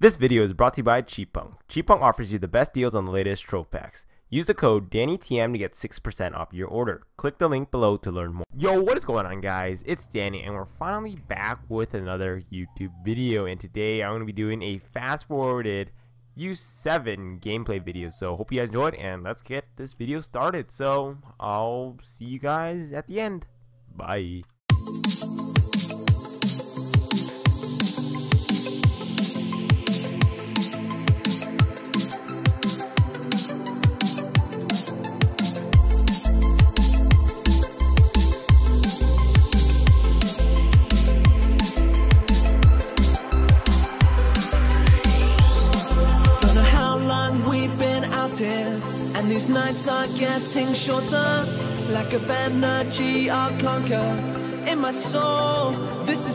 This video is brought to you by Cheapunk. Cheapunk offers you the best deals on the latest Trove packs. Use the code DannyTM to get 6% off your order. Click the link below to learn more. Yo, what is going on guys? It's Danny and we're finally back with another YouTube video and today I'm going to be doing a fast forwarded U7 gameplay video. So hope you enjoyed and let's get this video started. So I'll see you guys at the end. Bye. And these nights are getting shorter Like a bad energy I'll conquer In my soul, this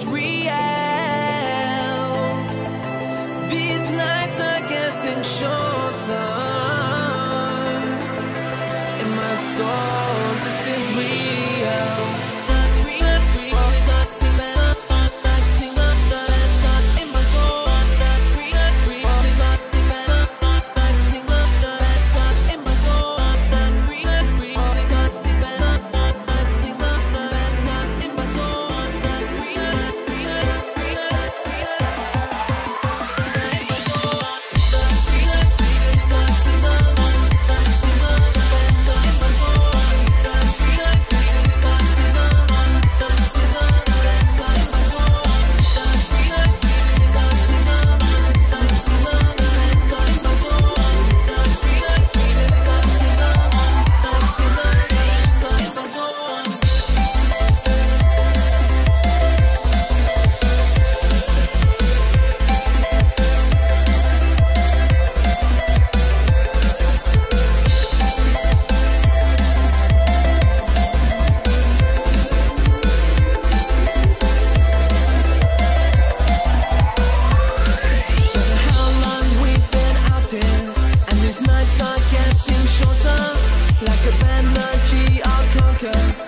Like a band, G, I'll conquer